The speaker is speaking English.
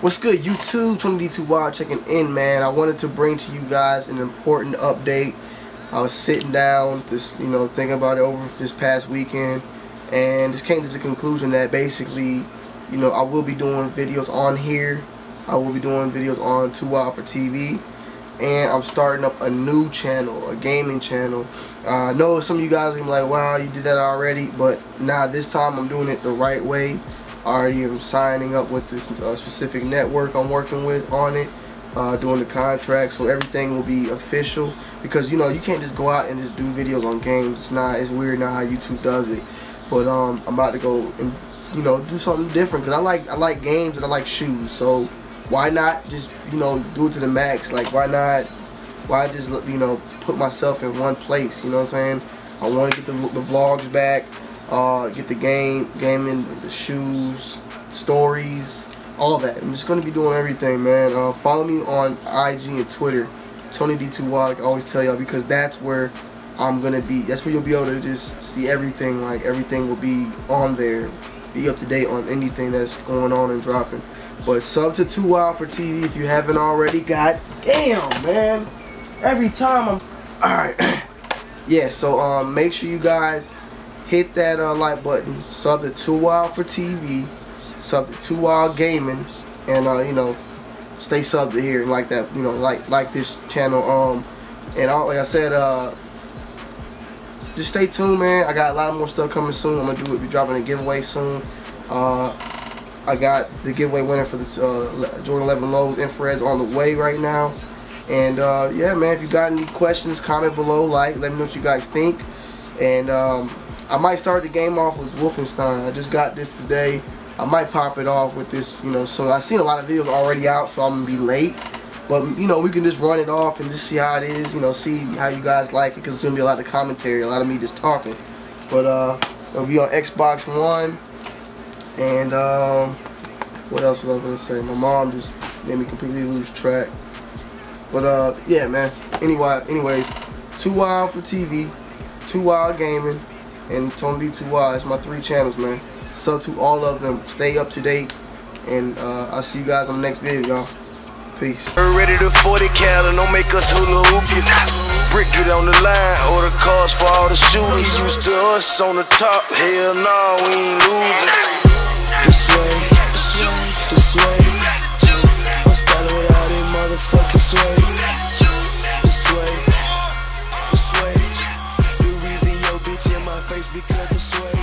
What's good YouTube, Tony D2 Wild checking in man. I wanted to bring to you guys an important update. I was sitting down, just you know, thinking about it over this past weekend and just came to the conclusion that basically, you know, I will be doing videos on here. I will be doing videos on 2 Wild for TV and I'm starting up a new channel, a gaming channel. Uh, I know some of you guys are like, wow, you did that already, but now nah, this time I'm doing it the right way already am signing up with this uh, specific network I'm working with on it, uh, doing the contract, so everything will be official. Because you know you can't just go out and just do videos on games. It's not. It's weird now how YouTube does it. But um, I'm about to go and you know do something different because I like I like games and I like shoes. So why not just you know do it to the max? Like why not? Why just you know put myself in one place? You know what I'm saying? I want to get the, the vlogs back uh, get the game, gaming, the shoes, stories, all that. I'm just gonna be doing everything, man. Uh, follow me on IG and Twitter, Tony D2 Wild. Like I always tell y'all because that's where I'm gonna be. That's where you'll be able to just see everything. Like everything will be on there, be up to date on anything that's going on and dropping. But sub to 2 Wild for TV if you haven't already. God damn, man. Every time I'm. Alright. yeah, so um, make sure you guys hit that uh, like button, sub to 2 Wild for TV, sub to 2 Wild Gaming, and uh, you know, stay subbed here and like that, you know, like like this channel. Um, and all, like I said, uh, just stay tuned, man. I got a lot more stuff coming soon. I'm gonna do be dropping a giveaway soon. Uh, I got the giveaway winner for the uh, Jordan 11 Lows infrareds on the way right now. And uh, yeah, man, if you got any questions, comment below, like, let me know what you guys think. And um, I might start the game off with Wolfenstein. I just got this today. I might pop it off with this, you know, so I've seen a lot of videos already out, so I'm going to be late. But, you know, we can just run it off and just see how it is, you know, see how you guys like it, because it's going to be a lot of commentary, a lot of me just talking. But, uh, it'll be on Xbox One. And, um, what else was I going to say? My mom just made me completely lose track. But, uh, yeah, man. Anyway, anyways, 2 Wild for TV, 2 Wild Gaming, and Tony D2 Wild. It's my three channels, man. So to all of them. Stay up to date. And uh, I'll see you guys on the next video, y'all. Peace. Ready to 40 cal and don't make us hula hoop you. Brick it on the line, order cars for all the shooters. Used to us on the top, hell no, we ain't losing. because do sol.